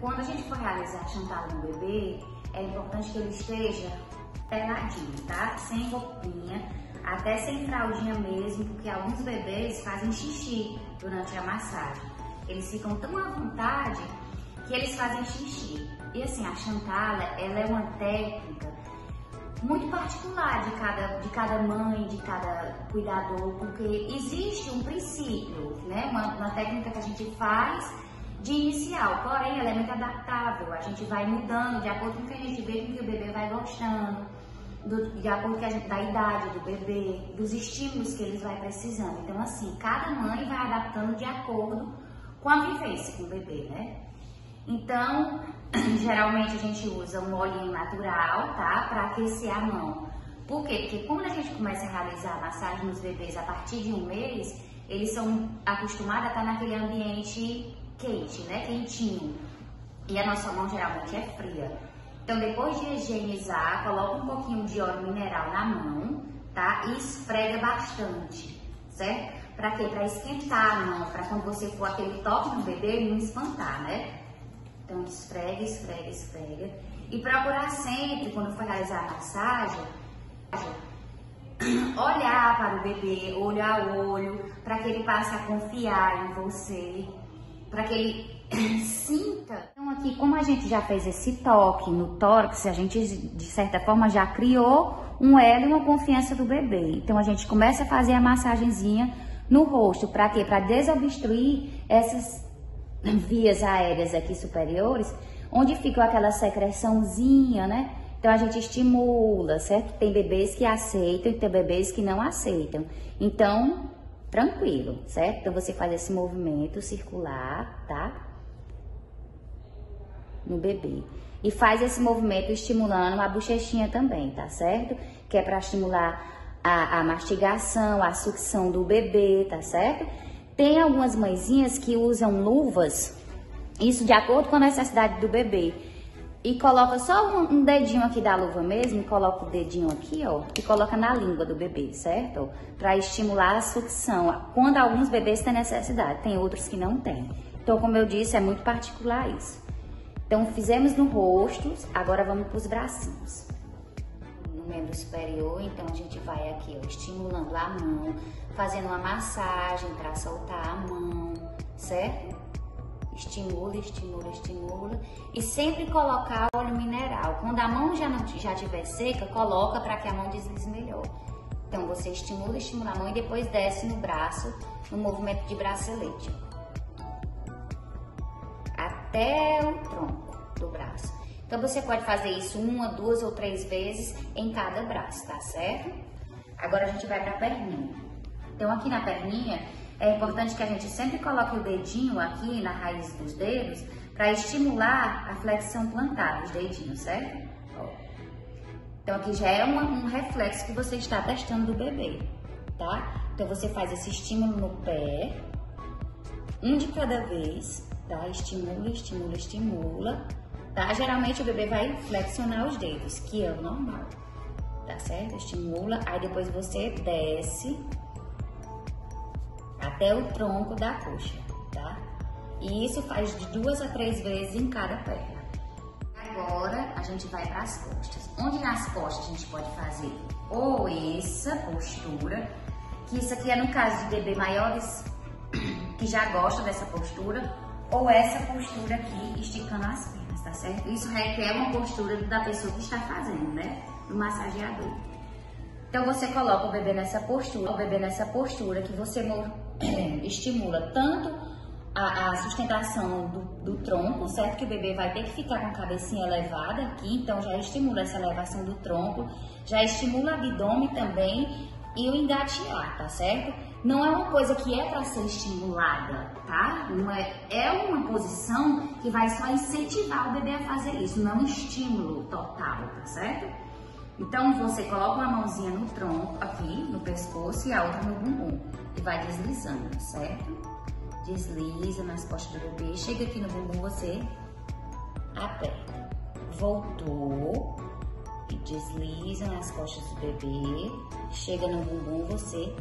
quando a gente for realizar a chantada no bebê, é importante que ele esteja peladinho, tá? Sem roupinha, até sem fraldinha mesmo, porque alguns bebês fazem xixi durante a massagem. Eles ficam tão à vontade que eles fazem xixi. E assim, a chantala, ela é uma técnica muito particular de cada, de cada mãe, de cada cuidador, porque existe um princípio, né? Uma, uma técnica que a gente faz de inicial, porém ela é muito adaptável, a gente vai mudando de acordo com o que a gente vê com que o bebê vai gostando, do, de acordo com a gente, da idade do bebê, dos estímulos que ele vai precisando. Então, assim, cada mãe vai adaptando de acordo com a vivência com o bebê, né? Então, geralmente a gente usa um olhinho natural, tá? Para aquecer a mão. Por quê? Porque quando a gente começa a realizar a massagem nos bebês a partir de um mês, eles são acostumados a estar naquele ambiente quente, né? Quentinho. E a nossa mão geralmente é fria. Então, depois de higienizar, coloca um pouquinho de óleo mineral na mão, tá? E esfrega bastante, certo? Para quê? Para esquentar a mão, para quando você for aquele toque no bebê, não espantar, né? Então, esfrega, esfrega, esfrega. E procurar sempre, quando for realizar a massagem, olhar para o bebê, olho a olho, para que ele passe a confiar em você, para que ele sinta. Então, aqui, como a gente já fez esse toque no tórax, a gente, de certa forma, já criou um elo e uma confiança do bebê. Então, a gente começa a fazer a massagenzinha no rosto. Para quê? Para desobstruir essas vias aéreas aqui superiores, onde fica aquela secreçãozinha, né? Então a gente estimula, certo? Tem bebês que aceitam e tem bebês que não aceitam. Então, tranquilo, certo? Então você faz esse movimento circular, tá? No bebê. E faz esse movimento estimulando a bochechinha também, tá certo? Que é para estimular a, a mastigação, a sucção do bebê, tá certo? Tem algumas mãezinhas que usam luvas, isso de acordo com a necessidade do bebê. E coloca só um, um dedinho aqui da luva mesmo, coloca o dedinho aqui, ó, e coloca na língua do bebê, certo? Para estimular a sucção. Quando alguns bebês têm necessidade, tem outros que não têm. Então, como eu disse, é muito particular isso. Então, fizemos no rosto, agora vamos para os bracinhos membro superior, então a gente vai aqui, ó, estimulando a mão, fazendo uma massagem para soltar a mão, certo? Estimula, estimula, estimula e sempre colocar óleo mineral. Quando a mão já não já tiver seca, coloca para que a mão deslize melhor. Então você estimula, estimula a mão e depois desce no braço, no movimento de bracelete. Até o tronco do braço. Então você pode fazer isso uma, duas ou três vezes em cada braço, tá certo? Agora a gente vai para a perninha. Então aqui na perninha é importante que a gente sempre coloque o dedinho aqui na raiz dos dedos para estimular a flexão plantar dos dedinhos, certo? Então aqui já é uma, um reflexo que você está testando do bebê, tá? Então você faz esse estímulo no pé, um de cada vez, tá? Estimula, estimula, estimula tá? Geralmente o bebê vai flexionar os dedos, que é o normal, tá certo? Estimula, aí depois você desce até o tronco da coxa, tá? E isso faz de duas a três vezes em cada perna. Agora a gente vai para as costas. Onde nas costas a gente pode fazer ou essa postura, que isso aqui é no caso de bebê maiores que já gostam dessa postura, ou essa postura aqui, esticando as pernas tá certo? Isso requer uma postura da pessoa que está fazendo, né? Do massageador. Então você coloca o bebê nessa postura, o bebê nessa postura que você estimula tanto a, a sustentação do, do, tronco, certo? Que o bebê vai ter que ficar com a cabecinha elevada aqui, então já estimula essa elevação do tronco, já estimula o abdômen também e o engatear, tá certo? Não é uma coisa que é para ser estimulada, tá? Não é, é uma posição que vai só incentivar o bebê a fazer isso, não um estímulo total, tá certo? Então você coloca uma mãozinha no tronco, aqui no pescoço e a outra no bumbum e vai deslizando, certo? Desliza nas costas do bebê, chega aqui no bumbum, você aperta. Voltou e desliza nas costas do bebê, chega no bumbum, você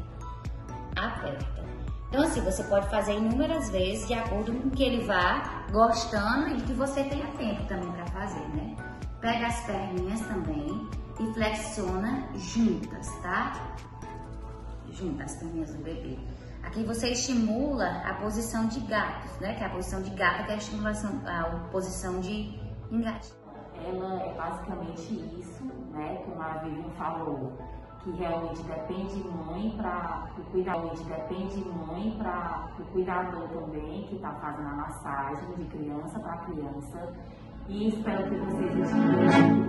aperta. Então, assim, você pode fazer inúmeras vezes de acordo com que ele vá gostando e que você tenha tempo também para fazer, né? Pega as perninhas também e flexiona juntas, tá? Juntas as perninhas do bebê. Aqui você estimula a posição de gatos, né? Que é a posição de gato, que é a estimulação, a posição de engate. Ela é basicamente isso, né? Como a Vivian falou, que realmente depende mãe para o cuidador, depende mãe para o cuidador também que está fazendo a massagem de criança para criança. E espero que vocês estejam